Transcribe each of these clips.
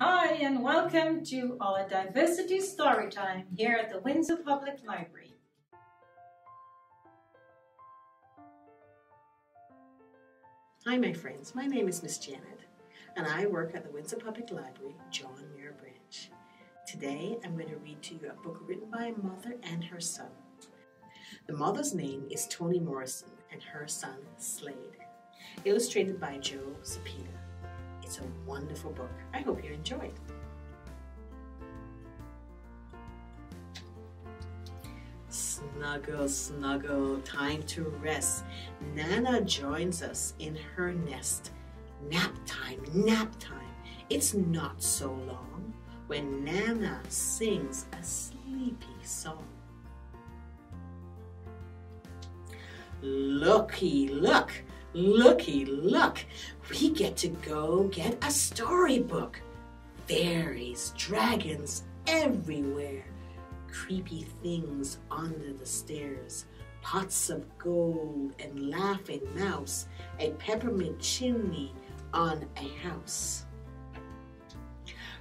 Hi, and welcome to our Diversity Storytime here at the Windsor Public Library. Hi, my friends. My name is Miss Janet, and I work at the Windsor Public Library, John Muir Branch. Today, I'm going to read to you a book written by a mother and her son. The mother's name is Toni Morrison, and her son, Slade. Illustrated by Joe Cepeda. It's a wonderful book. I hope you enjoy it. Snuggle, snuggle, time to rest. Nana joins us in her nest. Nap time, nap time. It's not so long when Nana sings a sleepy song. Looky, look, looky, look. We get to go get a storybook. Fairies, dragons everywhere creepy things under the stairs, pots of gold and laughing mouse, a peppermint chimney on a house.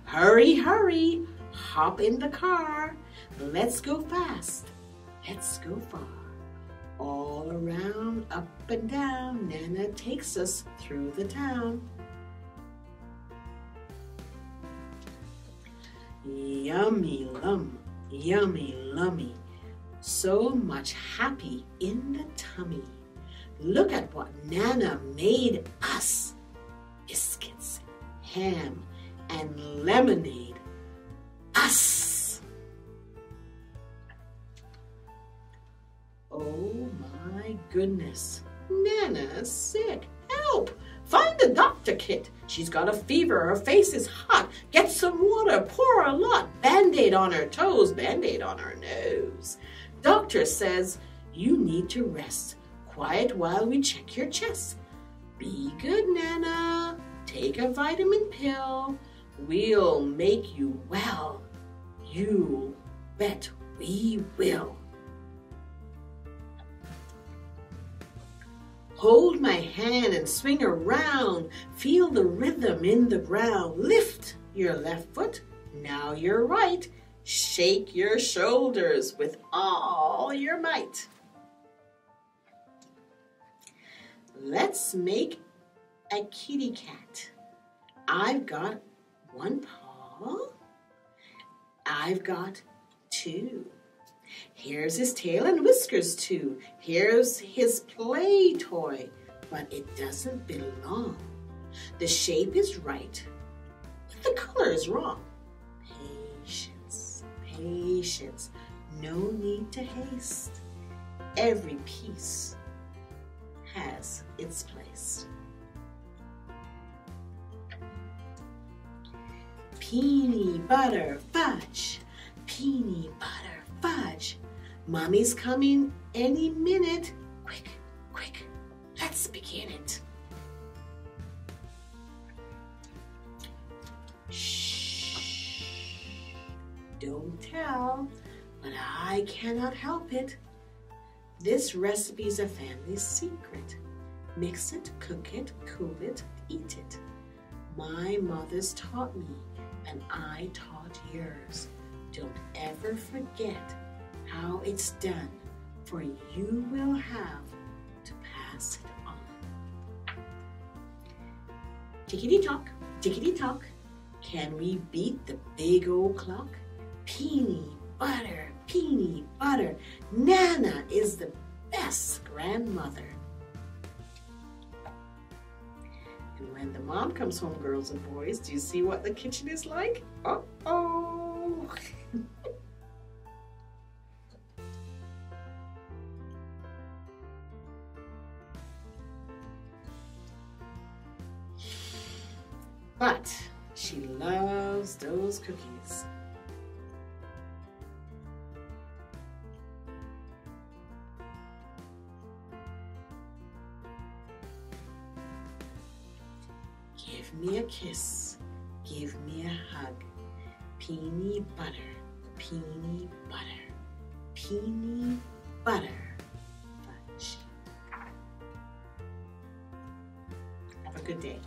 Hurry, hurry, hop in the car. Let's go fast, let's go far. All around, up and down, Nana takes us through the town. Yummy lum, Yummy, lummy, so much happy in the tummy. Look at what Nana made us. Biscuits, ham, and lemonade. Us. Goodness. Nana's sick. Help! Find the doctor kit. She's got a fever, her face is hot. Get some water, pour a lot. Band-aid on her toes, band-aid on her nose. Doctor says you need to rest. Quiet while we check your chest. Be good, Nana. Take a vitamin pill. We'll make you well. You bet we will. Hold my hand and swing around. Feel the rhythm in the ground. Lift your left foot, now your right. Shake your shoulders with all your might. Let's make a kitty cat. I've got one paw. I've got two. Here's his tail and whiskers too. Here's his play toy, but it doesn't belong. The shape is right, but the color is wrong. Patience, patience, no need to haste. Every piece has its place. Peeny butter fudge, peeny butter fudge. Mommy's coming any minute. Quick, quick, let's begin it. Shh, don't tell, but I cannot help it. This recipe's a family secret. Mix it, cook it, cool it, eat it. My mother's taught me, and I taught yours. Don't ever forget how it's done, for you will have to pass it on. Tickety tock, tickety tock, can we beat the big old clock? Peeny butter, peeny butter, Nana is the best grandmother. And when the mom comes home, girls and boys, do you see what the kitchen is like? Uh-oh. But she loves those cookies. Give me a kiss, give me a hug, peeny butter, peeny butter, peeny butter. Have a good day.